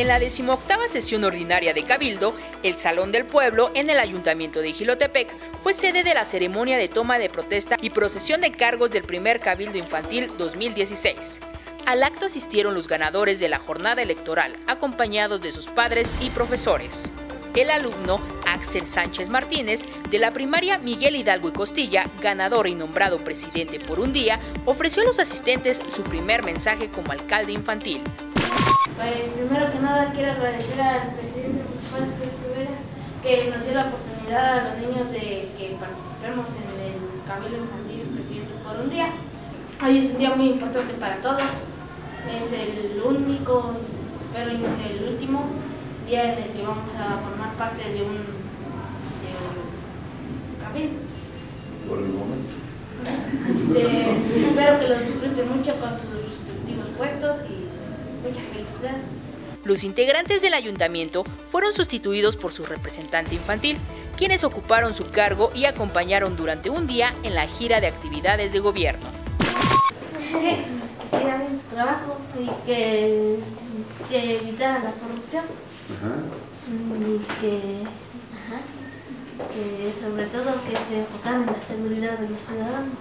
En la decimoctava sesión ordinaria de Cabildo, el Salón del Pueblo en el Ayuntamiento de Gilotepec fue sede de la ceremonia de toma de protesta y procesión de cargos del primer Cabildo Infantil 2016. Al acto asistieron los ganadores de la jornada electoral, acompañados de sus padres y profesores. El alumno Axel Sánchez Martínez, de la primaria Miguel Hidalgo y Costilla, ganador y nombrado presidente por un día, ofreció a los asistentes su primer mensaje como alcalde infantil. Pues primero que nada quiero agradecer al presidente municipal Rivera que nos dio la oportunidad a los niños de que participemos en el Cabildo Infantil Presidente por un día. Hoy es un día muy importante para todos. Es el único, espero no sea el último, día en el que vamos a formar parte de un, de un cabildo. Por el momento. Este, espero que los disfruten mucho con sus respectivos puestos muchas felicidades. Los integrantes del ayuntamiento fueron sustituidos por su representante infantil, quienes ocuparon su cargo y acompañaron durante un día en la gira de actividades de gobierno. Que su trabajo y que, que evitaran la corrupción y que, ajá, que sobre todo que se enfocaran en la seguridad de los ciudadanos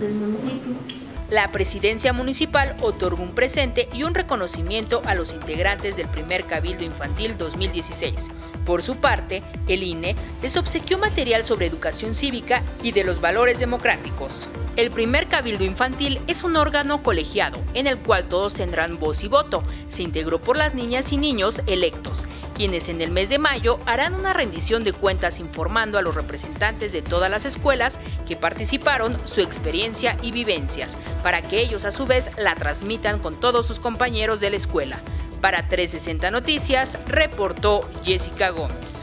del municipio. La presidencia municipal otorgó un presente y un reconocimiento a los integrantes del primer Cabildo Infantil 2016. Por su parte, el INE les obsequió material sobre educación cívica y de los valores democráticos. El primer Cabildo Infantil es un órgano colegiado en el cual todos tendrán voz y voto. Se integró por las niñas y niños electos, quienes en el mes de mayo harán una rendición de cuentas informando a los representantes de todas las escuelas que participaron su experiencia y vivencias, para que ellos a su vez la transmitan con todos sus compañeros de la escuela. Para 360 Noticias, reportó Jessica Gómez.